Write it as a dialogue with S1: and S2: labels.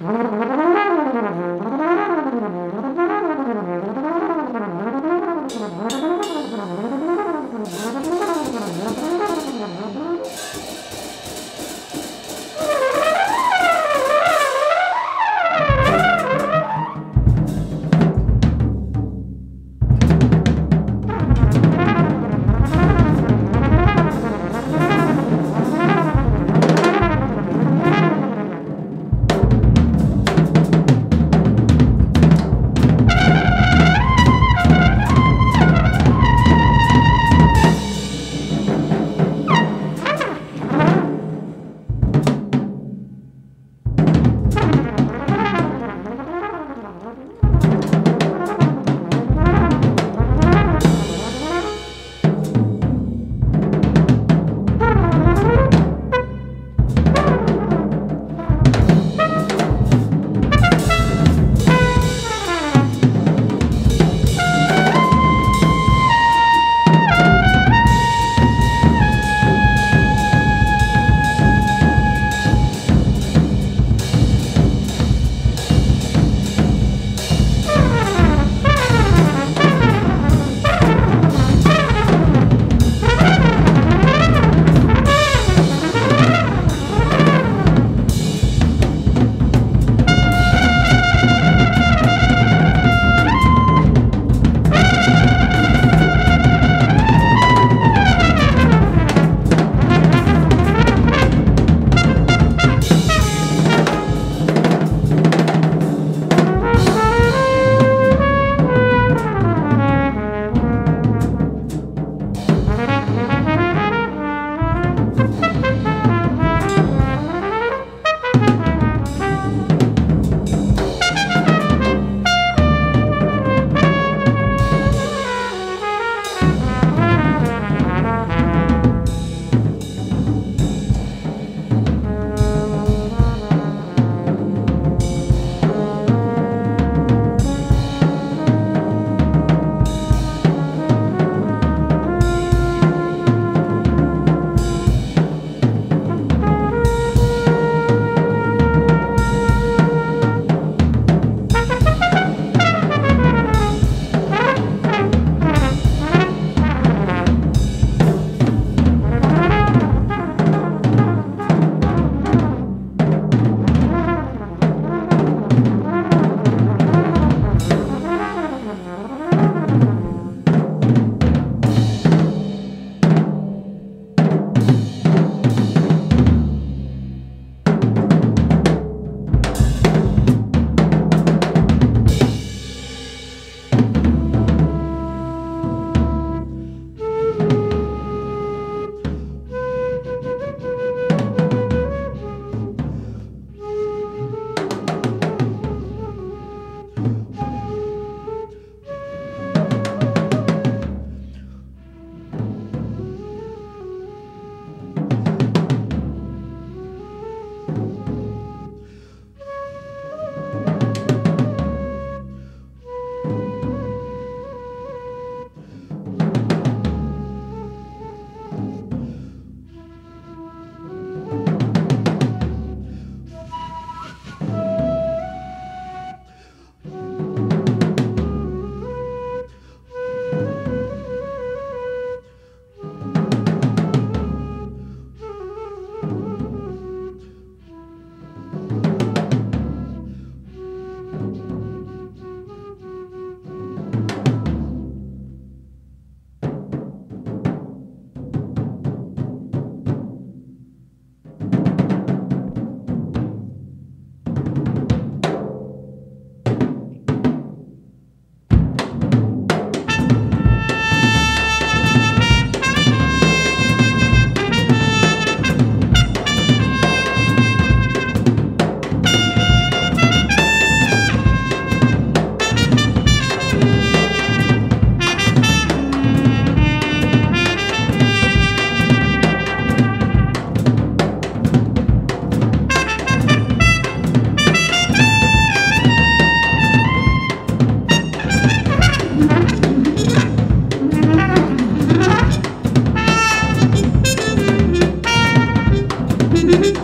S1: Mm-hmm.
S2: Mm-hmm.